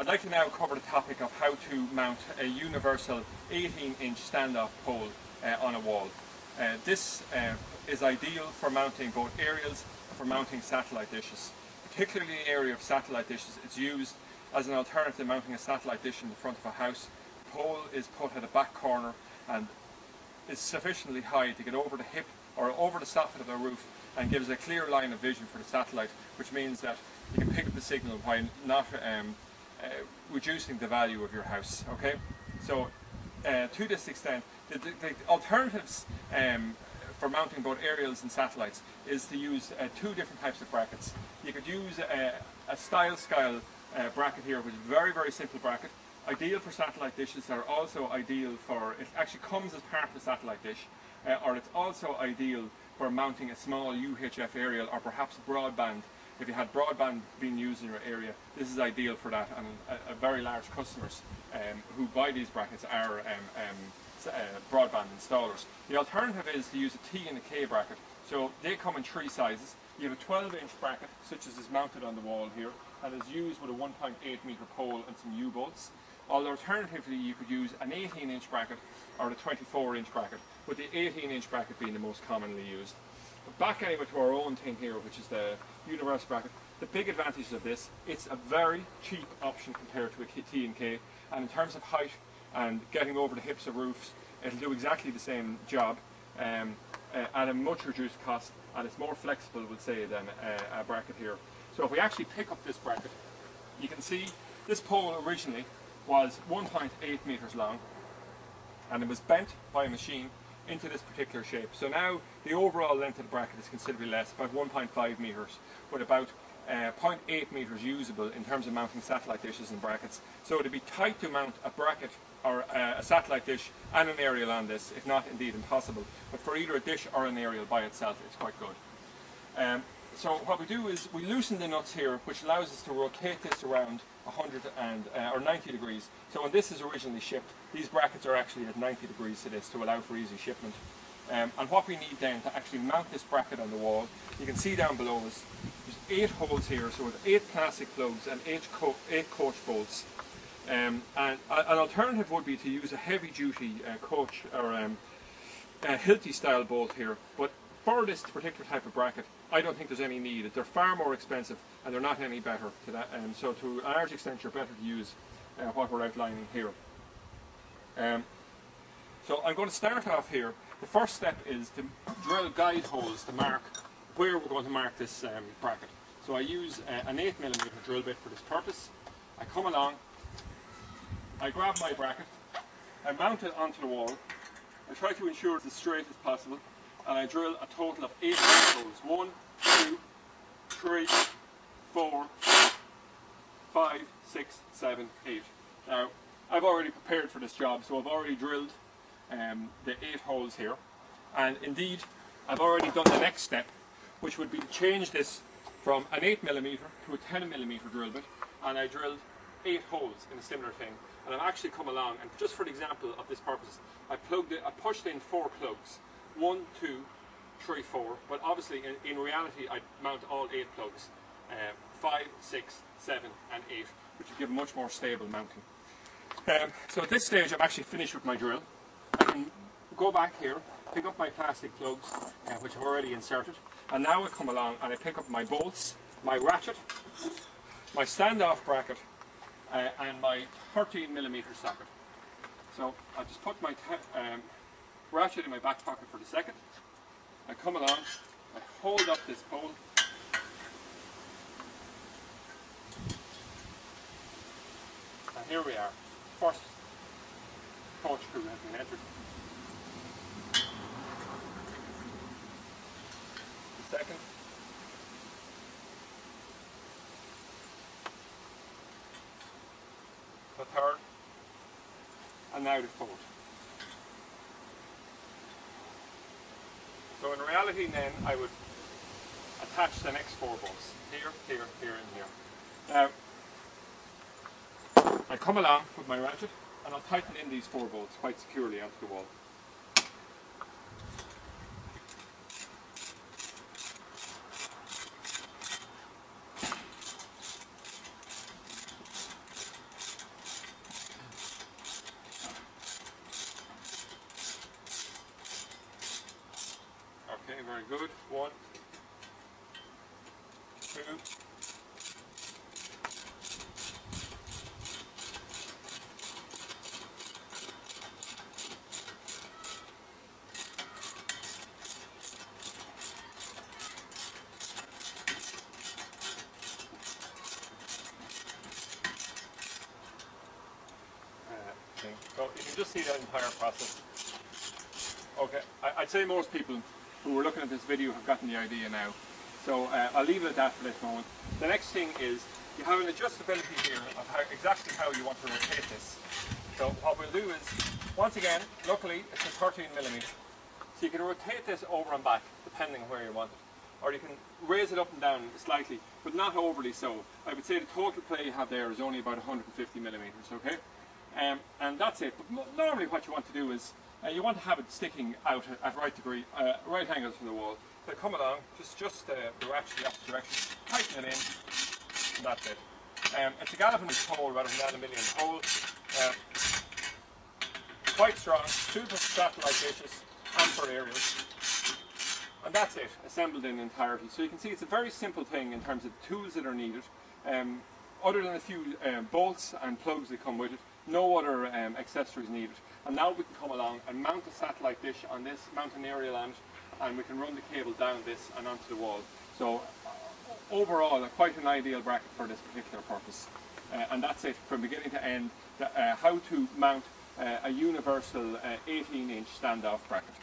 I'd like to now cover the topic of how to mount a universal 18 inch standoff pole uh, on a wall. Uh, this uh, is ideal for mounting both aerials and for mounting satellite dishes. Particularly in the area of satellite dishes, it's used as an alternative to mounting a satellite dish in the front of a house. The pole is put at a back corner and is sufficiently high to get over the hip or over the soffit of the roof and gives a clear line of vision for the satellite, which means that you can pick up the signal while not um, reducing the value of your house. Okay, so uh, to this extent, the, the, the alternatives um, for mounting both aerials and satellites is to use uh, two different types of brackets. You could use a, a style scale uh, bracket here, which is a very very simple bracket. Ideal for satellite dishes are also ideal for, it actually comes as part of the satellite dish, uh, or it's also ideal for mounting a small UHF aerial or perhaps broadband if you had broadband being used in your area, this is ideal for that. And a, a very large customers um, who buy these brackets are um, um, uh, broadband installers. The alternative is to use a T and a K bracket. So they come in three sizes. You have a 12 inch bracket, such as is mounted on the wall here, and is used with a 1.8 metre pole and some U-bolts. Alternatively, you could use an 18 inch bracket or a 24 inch bracket, with the 18 inch bracket being the most commonly used. Back anyway to our own thing here, which is the universal bracket. The big advantages of this, it's a very cheap option compared to a T and K, and in terms of height and getting over the hips of roofs, it'll do exactly the same job um, uh, at a much reduced cost, and it's more flexible, we'll say, than a, a bracket here. So if we actually pick up this bracket, you can see this pole originally was 1.8 meters long, and it was bent by a machine into this particular shape. So now the overall length of the bracket is considerably less, about 1.5 metres, with about uh, 0.8 metres usable in terms of mounting satellite dishes and brackets. So it'd be tight to mount a bracket or uh, a satellite dish and an aerial on this, if not indeed impossible. But for either a dish or an aerial by itself, it's quite good. Um, so what we do is we loosen the nuts here, which allows us to rotate this around 100 and, uh, or 90 degrees. So when this is originally shipped, these brackets are actually at 90 degrees to this to allow for easy shipment. Um, and what we need then to actually mount this bracket on the wall, you can see down below us, there's eight holes here, so with eight plastic plugs and eight, co eight coach bolts. Um, and an alternative would be to use a heavy duty uh, coach or um, a Hilti style bolt here, but for this particular type of bracket, I don't think there's any need. They're far more expensive and they're not any better to that. Um, so to a large extent, you're better to use uh, what we're outlining here. Um, so I'm going to start off here. The first step is to drill guide holes to mark where we're going to mark this um, bracket. So I use uh, an 8mm drill bit for this purpose. I come along, I grab my bracket, I mount it onto the wall, I try to ensure it's as straight as possible, and I drill a total of 8 holes. One, two, three, four, five, six, seven, eight. Now, I've already prepared for this job, so I've already drilled um, the eight holes here. And indeed, I've already done the next step, which would be to change this from an 8mm to a 10mm drill bit, and I drilled eight holes in a similar thing. And I've actually come along, and just for the example of this purpose, I plugged it, I pushed in four plugs. One, two, three, four, but obviously in, in reality I mount all eight plugs. Uh, five, six, seven, and eight, which will give a much more stable mounting. Um, so at this stage I'm actually finished with my drill. I can go back here, pick up my plastic plugs, uh, which I've already inserted, and now I come along and I pick up my bolts, my ratchet, my standoff bracket, uh, and my 13 millimeter socket. So I'll just put my um, ratchet in my back pocket for the second. I come along, I hold up this pole, and here we are. First coach screw has been entered. The second. The third. And now the fourth. So in reality then I would attach the next four bolts here, here, here and here. Now I come along with my ratchet and I'll tighten in these four bolts quite securely onto the wall. Very good. One, two, uh. So you can just see that entire process. Okay, I, I'd say most people who are looking at this video have gotten the idea now. So uh, I'll leave it at that for this moment. The next thing is you have an adjustability here of how, exactly how you want to rotate this. So what we'll do is, once again, luckily it's a 13 millimeter. So you can rotate this over and back depending on where you want it. Or you can raise it up and down slightly, but not overly so. I would say the total play you have there is only about 150 millimeters, okay? Um, and that's it. But normally what you want to do is, uh, you want to have it sticking out at, right degree, uh, right angles from the wall. So come along, just just uh, the actually opposite direction, tighten it in, and that's it. Um, it's a galvanized pole rather than an aluminium pole. Uh, quite strong, super satellite dishes and for aerials. And that's it, assembled in entirety. So you can see it's a very simple thing in terms of the tools that are needed. Um, other than a few um, bolts and plugs that come with it, no other um, accessories needed. And now we can come along and mount a satellite dish on this, mount an aerial on and we can run the cable down this and onto the wall. So uh, overall, quite an ideal bracket for this particular purpose. Uh, and that's it from beginning to end, the, uh, how to mount uh, a universal 18 inch standoff bracket.